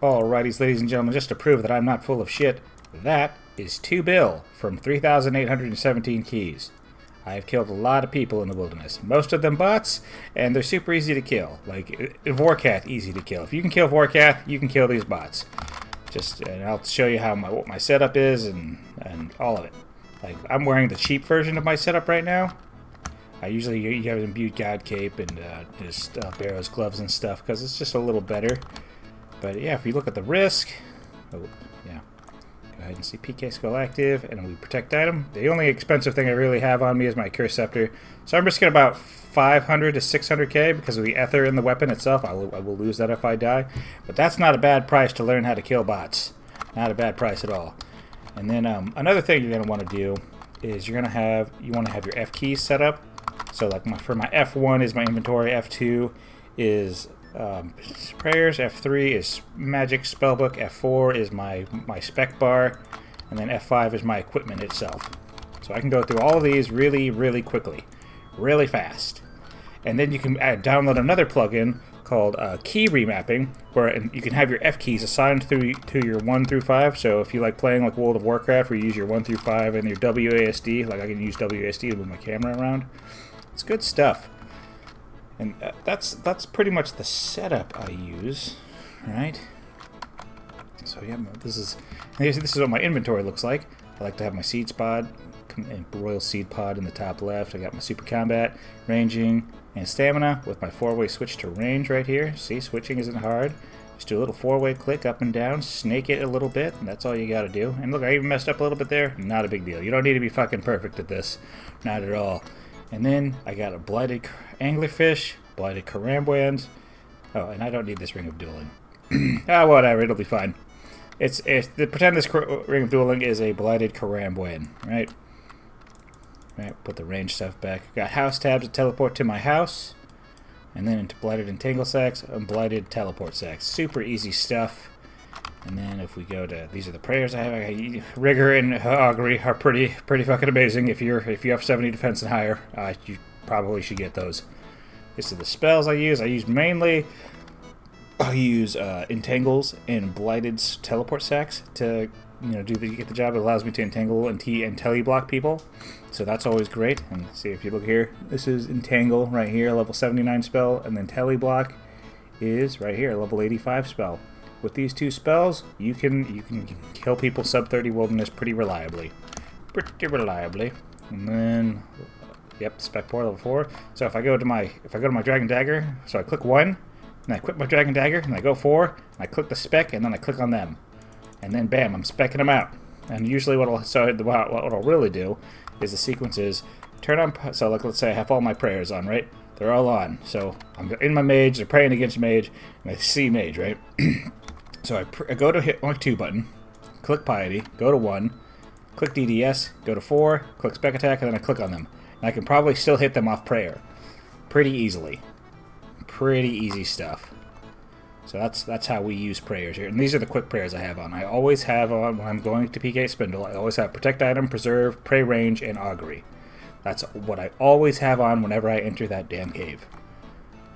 Alrighties, ladies and gentlemen, just to prove that I'm not full of shit, that is 2 bill from 3,817 keys. I have killed a lot of people in the wilderness. Most of them bots, and they're super easy to kill. Like, Vorkath, easy to kill. If you can kill Vorkath, you can kill these bots. Just, and I'll show you how my, what my setup is and, and all of it. Like, I'm wearing the cheap version of my setup right now. I usually you have an imbued God cape and uh, just uh, Barrow's gloves and stuff because it's just a little better. But yeah, if you look at the risk, oh yeah, go ahead and see PK skull active, and we protect item. The only expensive thing I really have on me is my Curse Scepter, so I'm risking about 500 to 600k because of the ether in the weapon itself. I will, I will lose that if I die, but that's not a bad price to learn how to kill bots. Not a bad price at all. And then um, another thing you're going to want to do is you're going to have you want to have your F keys set up. So like my, for my F1 is my inventory, F2 is um, prayers, F3 is magic spellbook, F4 is my, my spec bar, and then F5 is my equipment itself. So I can go through all of these really, really quickly, really fast. And then you can add, download another plugin called uh, key remapping, where you can have your F keys assigned through to your 1 through 5. So if you like playing like World of Warcraft, where you use your 1 through 5 and your WASD, like I can use WASD to move my camera around. It's good stuff. And uh, that's that's pretty much the setup I use, right? So yeah, this is this is what my inventory looks like. I like to have my seed pod, royal seed pod in the top left. I got my super combat, ranging, and stamina with my four-way switch to range right here. See, switching isn't hard. Just do a little four-way click up and down, snake it a little bit, and that's all you gotta do. And look, I even messed up a little bit there. Not a big deal. You don't need to be fucking perfect at this. Not at all. And then I got a blighted anglerfish, blighted karambwans. Oh, and I don't need this ring of dueling. ah, whatever, it'll be fine. It's, it's the, pretend this ring of dueling is a blighted karambwan, right? Right, put the range stuff back. Got house tabs to teleport to my house. And then into blighted entangle sacks and blighted teleport sacks. Super easy stuff. And then if we go to these are the prayers I have. Rigor and augury are pretty pretty fucking amazing. If you're if you have 70 defense and higher, uh, you probably should get those. These are the spells I use. I use mainly I use uh, entangles and blighted teleport sacks to you know do the get the job. It allows me to entangle and t and teleblock people, so that's always great. And see if you look here, this is entangle right here, level 79 spell, and then teleblock is right here, level 85 spell. With these two spells, you can you can kill people sub 30 wilderness pretty reliably. Pretty reliably. And then yep, spec 4 level 4. So if I go to my if I go to my dragon dagger, so I click 1, and I equip my dragon dagger, and I go 4, and I click the spec and then I click on them. And then bam, I'm specking them out. And usually what I'll so what, what I'll really do is the sequence is turn on so like let's say I have all my prayers on, right? They're all on. So I'm in my mage, they're praying against mage, and I see mage, right? So I, I, go to hit my 2 button, click Piety, go to 1, click DDS, go to 4, click Spec Attack, and then I click on them. And I can probably still hit them off Prayer. Pretty easily. Pretty easy stuff. So that's that's how we use prayers here. And these are the quick prayers I have on. I always have on when I'm going to PK Spindel, I always have Protect Item, Preserve, Pray Range, and Augury. That's what I always have on whenever I enter that damn cave.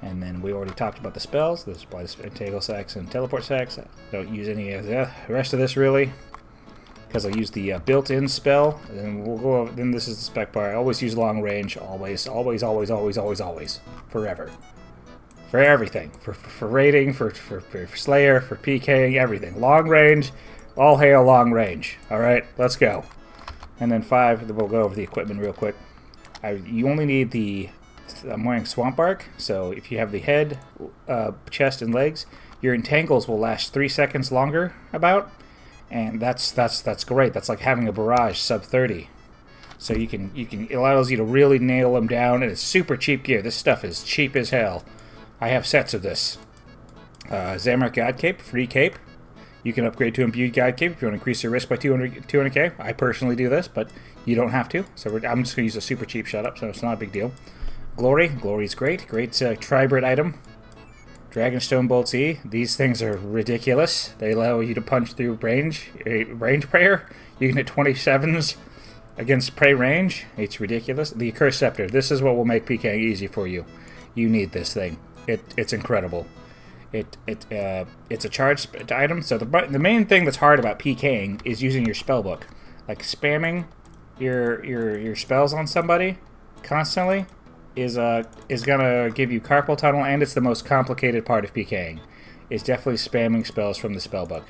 And then we already talked about the spells. This applies to Entangle Sacks and Teleport Sacks. I don't use any of the rest of this really. Because I'll use the uh, built-in spell. And we'll go over, then this is the spec bar. I always use long range. Always, always, always, always, always, always. Forever. For everything. For, for, for raiding, for, for, for Slayer, for PKing, everything. Long range. All hail long range. Alright, let's go. And then five, we'll go over the equipment real quick. I, you only need the I'm wearing Swamp Bark, so if you have the head, uh, chest, and legs, your entangles will last three seconds longer, about, and that's that's that's great. That's like having a barrage sub 30. So you can you can it allows you to really nail them down, and it's super cheap gear. This stuff is cheap as hell. I have sets of this. Uh, God Cape, free cape. You can upgrade to Imbued God Cape if you want to increase your risk by 200, 200k. I personally do this, but you don't have to. So I'm just going to use a super cheap setup, so it's not a big deal. Glory. Glory's great. Great uh, Tribrid item. Dragonstone Bolts E. These things are ridiculous. They allow you to punch through range. range prayer. You can hit 27s against pray range. It's ridiculous. The Curse Scepter. This is what will make PK easy for you. You need this thing. It, it's incredible. It it uh, it's a charged item. So the the main thing that's hard about PKing is using your spell book, like spamming your your your spells on somebody constantly is uh is gonna give you carpal tunnel, and it's the most complicated part of PKing. It's definitely spamming spells from the spell book.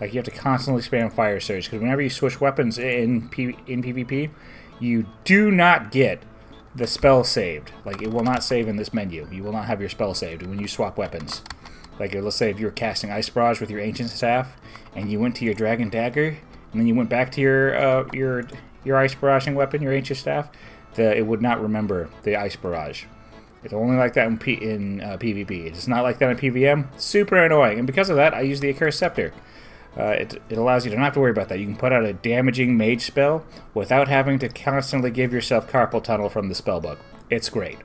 Like you have to constantly spam fire surge because whenever you switch weapons in P in PvP, you do not get the spell saved. Like it will not save in this menu. You will not have your spell saved when you swap weapons. Like let's say if you were casting Ice Barrage with your Ancient Staff, and you went to your Dragon Dagger, and then you went back to your uh, your your Ice Barraging weapon, your Ancient Staff, the, it would not remember the Ice Barrage. It's only like that in, P, in uh, PvP. It's not like that in PVM. Super annoying, and because of that, I use the Accursed Scepter. Uh, it, it allows you to not have to worry about that. You can put out a damaging mage spell without having to constantly give yourself carpal tunnel from the spellbook. It's great.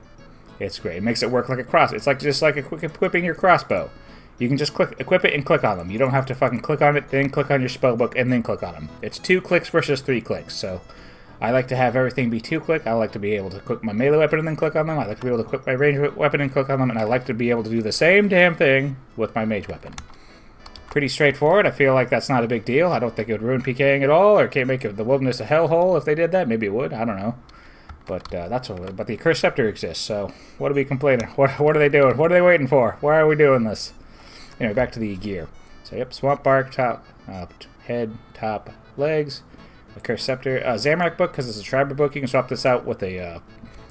It's great. It makes it work like a cross. It's like just like a quick equipping your crossbow. You can just click, equip it and click on them. You don't have to fucking click on it, then click on your spellbook, and then click on them. It's two clicks versus three clicks. So I like to have everything be two click. I like to be able to click my melee weapon and then click on them. I like to be able to click my range weapon and click on them. And I like to be able to do the same damn thing with my mage weapon. Pretty straightforward. I feel like that's not a big deal. I don't think it would ruin PKing at all, or can't make the wilderness a hellhole if they did that. Maybe it would. I don't know. But uh, that's what. But the Accursed Scepter exists. So what are we complaining? What What are they doing? What are they waiting for? Why are we doing this? Anyway, back to the gear. So, yep, Swamp Bark, top, uh, head, top, legs, Accursed Scepter. Uh, Zamorak book, because it's a Tribrid book, you can swap this out with a uh,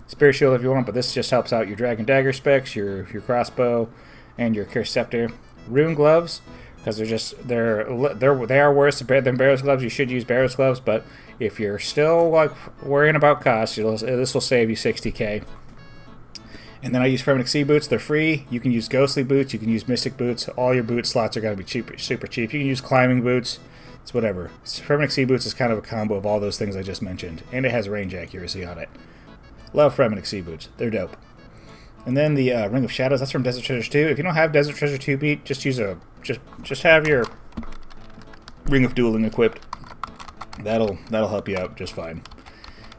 Spirit Shield if you want, but this just helps out your Dragon Dagger specs, your your crossbow, and your Accursed Scepter. Rune Gloves, because they're just, they're, they're, they are worse than Barrow's Gloves. You should use Barrow's Gloves, but if you're still like worrying about cost, this will save you 60k. And then I use Fremennik Sea Boots. They're free. You can use Ghostly Boots. You can use Mystic Boots. All your boot slots are going to be cheap, super cheap. You can use Climbing Boots. It's whatever. Fremennik Sea Boots is kind of a combo of all those things I just mentioned. And it has range accuracy on it. Love Fremennik Sea Boots. They're dope. And then the uh, Ring of Shadows. That's from Desert Treasure 2. If you don't have Desert Treasure 2 beat, just use a... Just just have your Ring of Dueling equipped. That'll that'll help you out just fine.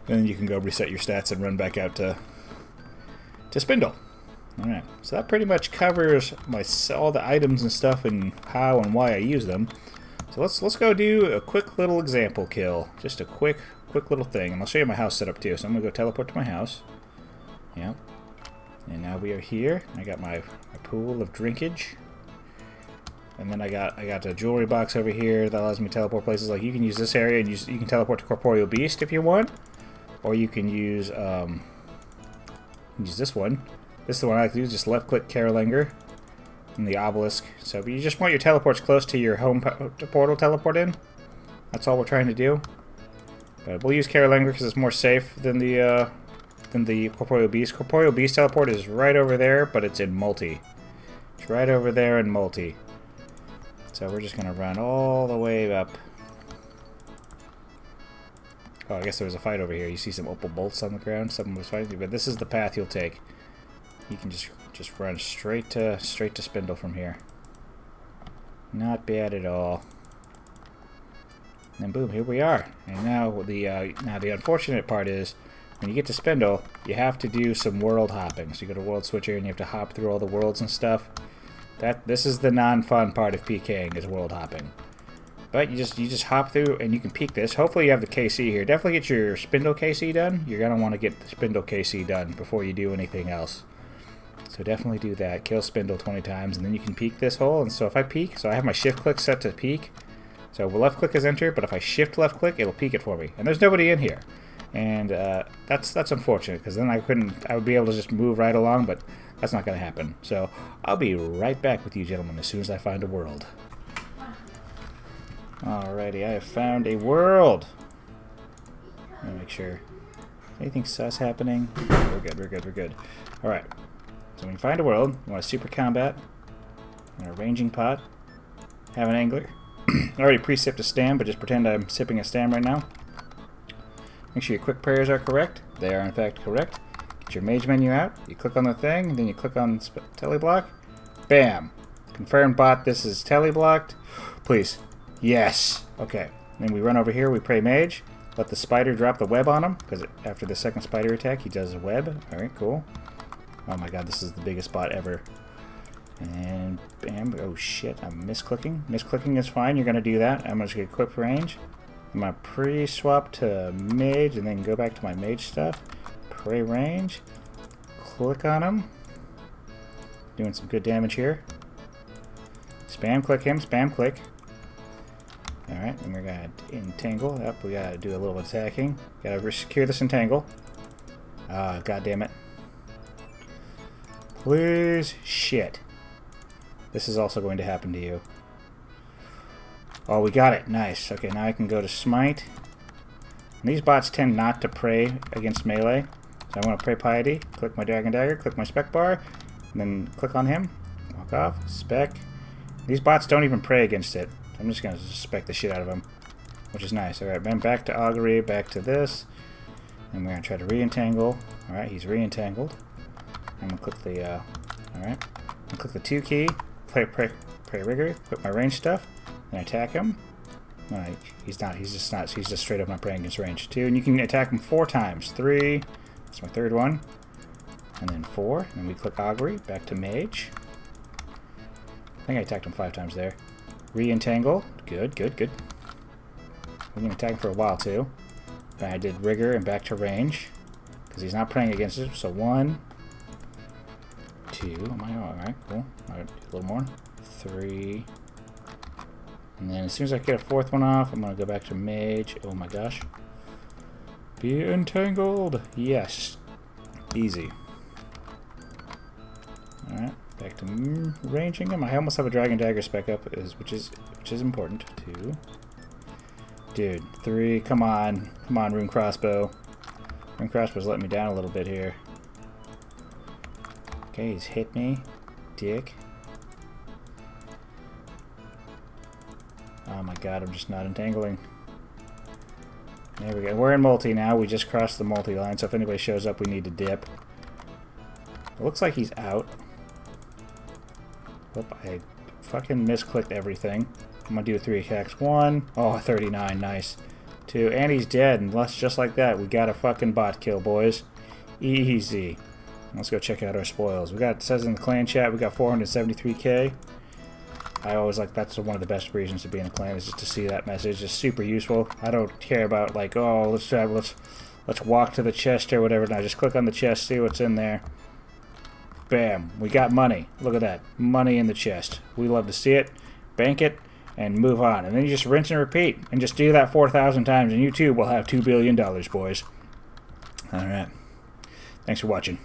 And then you can go reset your stats and run back out to to Spindel. Alright, so that pretty much covers my all the items and stuff and how and why I use them. So let's let's go do a quick little example kill. Just a quick quick little thing. And I'll show you my house setup too. So I'm gonna go teleport to my house. Yep. And now we are here. I got my, my pool of drinkage. And then I got I got a jewelry box over here that allows me to teleport places. Like you can use this area and use, you can teleport to Corporeal Beast if you want. Or you can use um, use this one. This is the one I like to use. Just left click Carrallanger and the obelisk. So you just want your teleports close to your home portal teleport in. That's all we're trying to do. But we'll use Carrallanger because it's more safe than the uh, than the Corporeal Beast. Corporeal Beast teleport is right over there, but it's in multi. It's right over there in multi. So we're just going to run all the way up Oh, I guess there was a fight over here. You see some opal bolts on the ground. Someone was fighting, but this is the path you'll take. You can just just run straight to straight to Spindel from here. Not bad at all. And boom, here we are. And now the uh, now the unfortunate part is when you get to Spindel, you have to do some world hopping. So you go to World Switcher and you have to hop through all the worlds and stuff. That this is the non-fun part of PKing is world hopping. But you just you just hop through and you can peek this. Hopefully you have the KC here. Definitely get your spindel KC done. You're to want to get the spindel KC done before you do anything else. So definitely do that. Kill spindel 20 times and then you can peek this hole. And so if I peek, so I have my shift click set to peek. So left click is enter, but if I shift left click, it'll peek it for me. And there's nobody in here. And uh, that's that's unfortunate because then I couldn't, I would be able to just move right along, but that's not going to happen. So I'll be right back with you gentlemen as soon as I find a world. Alrighty, I have found a world. Let me make sure. Anything sus happening? We're good, we're good, we're good. Alright. So when you find a world, want a super combat, a ranging pot, have an angler. I already pre-sipped a stam, but just pretend I'm sipping a stam right now. Make sure your quick prayers are correct. They are in fact correct. Get your mage menu out. You click on the thing, then you click on teleblock. Bam! Confirmed bot, this is teleblocked. Please, Yes. Okay. Then we run over here, we pray mage. Let the spider drop the web on him, because after the second spider attack, he does a web. Alright, cool. Oh my god, this is the biggest bot ever. And bam. Oh shit, I'm misclicking. Misclicking is fine. You're to do that. I'm to equip range. I'm to pre-swap to mage and then go back to my mage stuff. Pray range. Click on him. Doing some good damage here. Spam click him. Spam click. Alright, and we're to entangle. Yep, we got to do a little attacking. Got to secure this entangle. Ah, uh, god damn it. Please. Shit. This is also going to happen to you. Oh, we got it. Nice. Okay, now I can go to Smite. And these bots tend not to pray against melee. So I want to pray Piety. Click my Dragon Dagger. Click my Spec Bar. And then click on him. Walk off. Spec. These bots don't even pray against it. I'm just going to spec the shit out of them. Which is nice. Alright, then back to Augury. Back to this. And we're going to try to re-entangle. Alright, he's re-entangled. I'm to click the... Uh, Alright. click the 2 key play, play rigor, put my range stuff, and attack him. No, he's not. He's just not. He's just straight up not praying against range. Two, and you can attack him four times. Three. That's my third one. And then four. And then we click Augury. Back to Mage. I think I attacked him five times there. Re-entangle. Good, good, good. We're to attack him for a while, too. But I did Rigor and back to range. Because he's not praying against it. So one, two. I alright? Cool. Alright, a little more. Three. And then as soon as I get a fourth one off, I'm gonna go back to mage. Oh my gosh. Be entangled. Yes. Easy. Alright, back to ranging him. I almost have a dragon dagger spec up, is which is which is important. Two. Dude, three. Come on, come on, rune crossbow. Rune crossbow's letting me down a little bit here. Okay, he's hit me. Dick. Oh my god, I'm just not entangling. There we go. We're in multi now. We just crossed the multi line, so if anybody shows up, we need to dip. It looks like he's out. Oop, I fucking misclicked everything. I'm gonna do three attacks. One. Oh, 39. Nice. Two. And he's dead. And let's just like that. We got a fucking bot kill, boys. Easy. Let's go check out our spoils. We got, says in the clan chat, we got 473k. I always like, that's one of the best reasons to be in a clan, is just to see that message. It's super useful. I don't care about, like, oh, let's have, let's, let's walk to the chest or whatever. Now just click on the chest, see what's in there. Bam, we got money. Look at that, money in the chest. We love to see it, bank it, and move on. And then you just rinse and repeat, and just do that 4,000 times, and you too will have $2 billion, boys. All right. Thanks for watching.